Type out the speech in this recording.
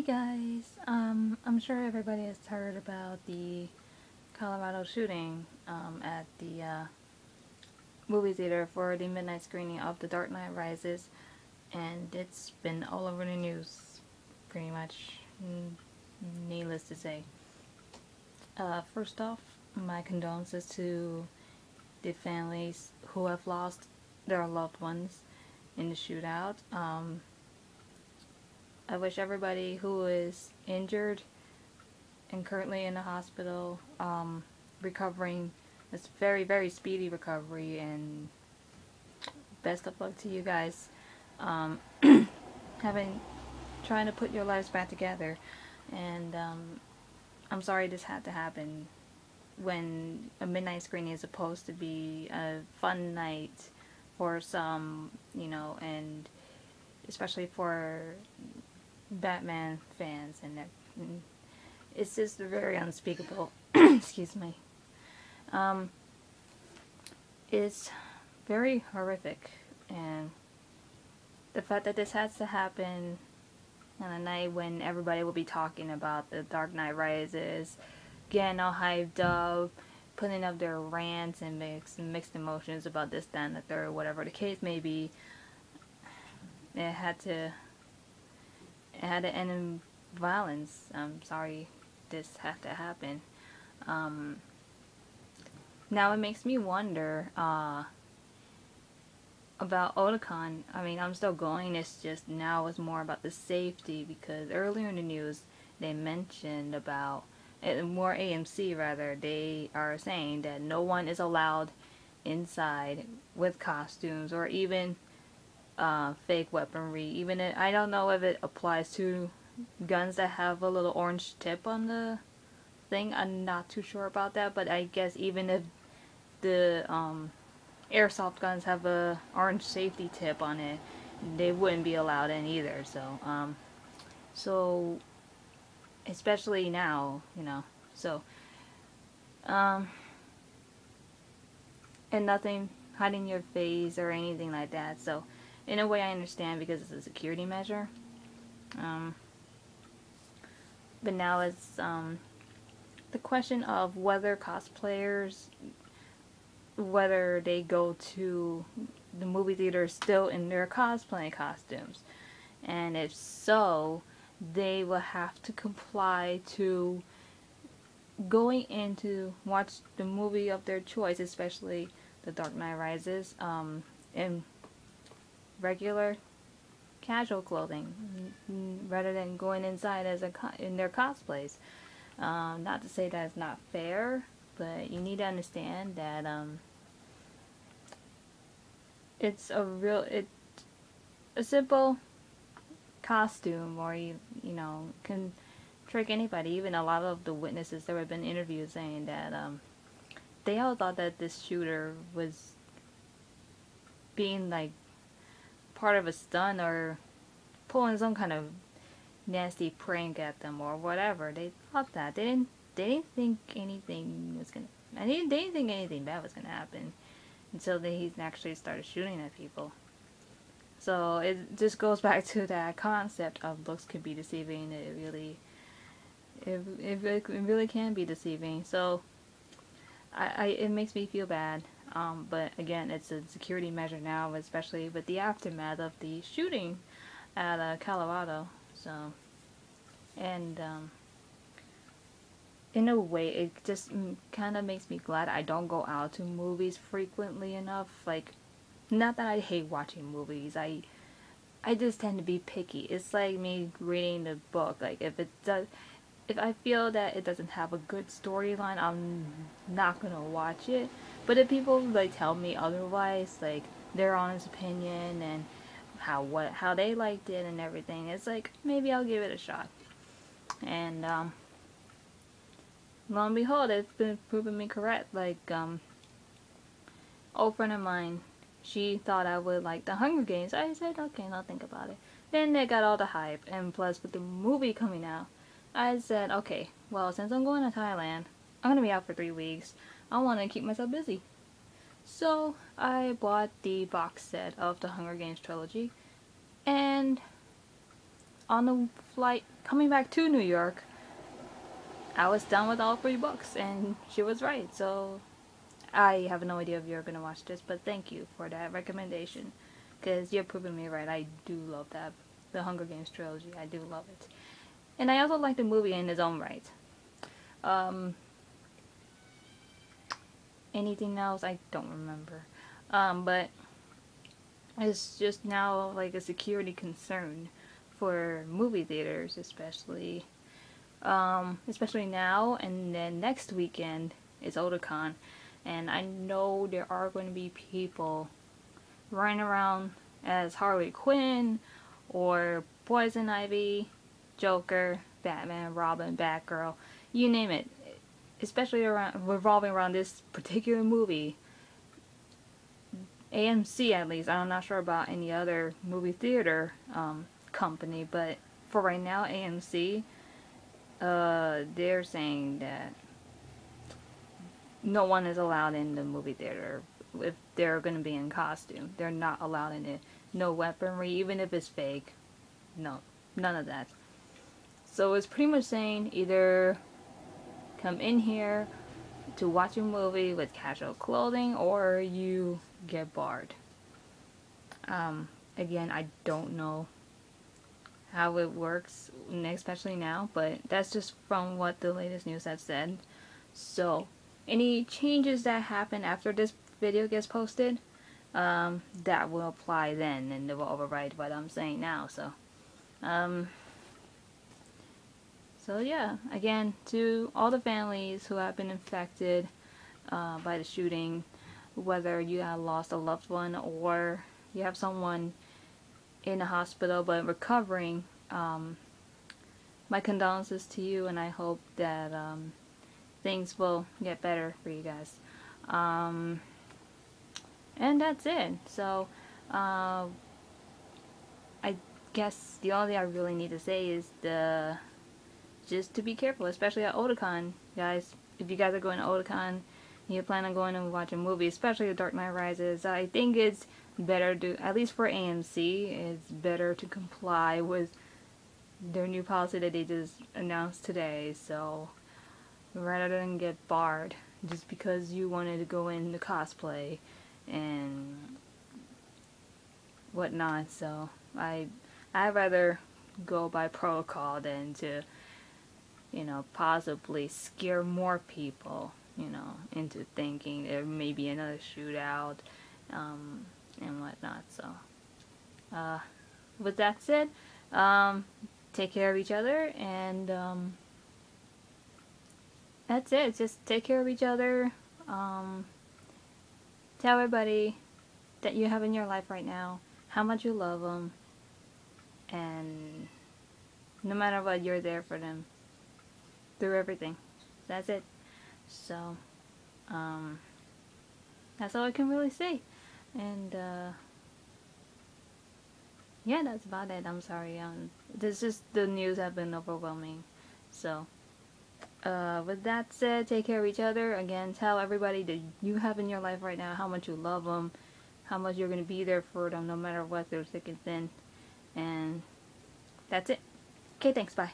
Hey guys, um, I'm sure everybody has heard about the Colorado shooting um, at the uh, movie theater for the midnight screening of The Dark Knight Rises, and it's been all over the news, pretty much, needless to say. Uh, first off, my condolences to the families who have lost their loved ones in the shootout. Um, I wish everybody who is injured and currently in the hospital um, recovering this very very speedy recovery and best of luck to you guys. Um, having trying to put your lives back together and um, I'm sorry this had to happen when a midnight screening is supposed to be a fun night for some you know and especially for Batman fans, and it's just very unspeakable. Excuse me. Um, it's very horrific, and the fact that this has to happen on a night when everybody will be talking about the Dark Knight Rises, getting all hyped up, putting up their rants and mixed mixed emotions about this, that, and the third, whatever the case may be. It had to it had to end in violence. I'm sorry this had to happen. Um, now it makes me wonder uh, about Otakon. I mean, I'm still going. It's just now it's more about the safety because earlier in the news they mentioned about eh, more AMC rather. They are saying that no one is allowed inside with costumes or even uh, fake weaponry. Even I don't know if it applies to guns that have a little orange tip on the thing. I'm not too sure about that, but I guess even if the um, airsoft guns have a orange safety tip on it, they wouldn't be allowed in either. So, um, so especially now, you know. So, um, and nothing hiding your face or anything like that. So in a way I understand because it's a security measure. Um, but now it's um, the question of whether cosplayers, whether they go to the movie theater still in their cosplay costumes. And if so, they will have to comply to going in to watch the movie of their choice, especially The Dark Knight Rises, um, and regular casual clothing rather than going inside as a in their cosplays. Um, not to say that it's not fair, but you need to understand that um, it's a real it a simple costume or you you know can trick anybody. Even a lot of the witnesses there have been interviews saying that um, they all thought that this shooter was being like part of a stunt or pulling some kind of nasty prank at them or whatever. They thought that. They didn't they didn't think anything was gonna I didn't they didn't think anything bad was gonna happen until they actually started shooting at people. So it just goes back to that concept of looks can be deceiving. It really it, it, it really can be deceiving. So I, I it makes me feel bad um, but again, it's a security measure now, especially with the aftermath of the shooting at uh, Colorado. So, and um, in a way, it just kind of makes me glad I don't go out to movies frequently enough. Like, not that I hate watching movies. I I just tend to be picky. It's like me reading the book. Like if it does, if I feel that it doesn't have a good storyline, I'm not gonna watch it. But if people like tell me otherwise, like their honest opinion and how what how they liked it and everything, it's like maybe I'll give it a shot. And um, lo and behold, it's been proven me correct. Like um, old friend of mine, she thought I would like the Hunger Games. I said okay, I'll think about it. Then they got all the hype, and plus with the movie coming out, I said okay, well since I'm going to Thailand, I'm gonna be out for three weeks. I want to keep myself busy. So I bought the box set of the Hunger Games trilogy and on the flight coming back to New York, I was done with all three books, and she was right. So I have no idea if you're gonna watch this, but thank you for that recommendation, because you're proving me right. I do love that, the Hunger Games trilogy. I do love it, and I also like the movie in its own right. Um, anything else? I don't remember. Um, but it's just now like a security concern for movie theaters, especially. Um, especially now, and then next weekend is Otakon, and I know there are going to be people running around as Harley Quinn or Poison Ivy, Joker, Batman, Robin, Batgirl, you name it. Especially around revolving around this particular movie. AMC at least. I'm not sure about any other movie theater um, company, but for right now, AMC, uh, they're saying that no one is allowed in the movie theater if they're going to be in costume. They're not allowed in it. No weaponry, even if it's fake. No, none of that. So it's pretty much saying either come in here to watch a movie with casual clothing or you get barred. Um, again, I don't know how it works, especially now, but that's just from what the latest news has said. So, any changes that happen after this video gets posted, um, that will apply then, and it will override what I'm saying now. So, um, so yeah, again, to all the families who have been infected uh, by the shooting, whether you have lost a loved one or you have someone in a hospital but recovering, um, my condolences to you and I hope that um, things will get better for you guys. Um, and that's it. So, uh, I guess the only thing I really need to say is the just to be careful, especially at Otakon, guys. If you guys are going to Otakon, you plan on going and watching a movie, especially The Dark Knight Rises, I think it's better to, at least for AMC, it's better to comply with their new policy that they just announced today. So, rather than get barred just because you wanted to go into cosplay and whatnot. So, I, I'd rather go by protocol than to, you know, possibly scare more people you know, into thinking there may be another shootout um, and whatnot. So, uh, with that said, um, take care of each other and um, that's it. Just take care of each other. Um, tell everybody that you have in your life right now how much you love them and no matter what, you're there for them through everything. That's it. So, um, that's all I can really say. And, uh, yeah, that's about it. I'm sorry. Um, this is the news have been overwhelming. So, uh, with that said, take care of each other. Again, tell everybody that you have in your life right now how much you love them, how much you're going to be there for them no matter what, they're thick and thin. And that's it. Okay, thanks. Bye.